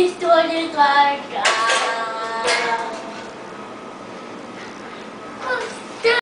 Victoria Garden.